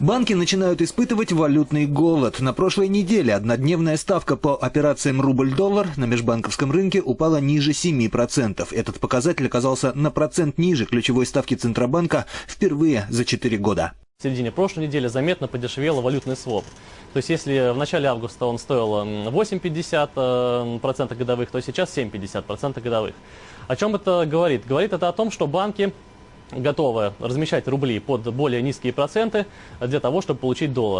Банки начинают испытывать валютный голод. На прошлой неделе однодневная ставка по операциям рубль-доллар на межбанковском рынке упала ниже 7%. Этот показатель оказался на процент ниже ключевой ставки Центробанка впервые за 4 года. В середине прошлой недели заметно подешевел валютный своп. То есть если в начале августа он стоил 8,50% годовых, то сейчас 7,50% годовых. О чем это говорит? Говорит это о том, что банки готовы размещать рубли под более низкие проценты для того, чтобы получить доллар.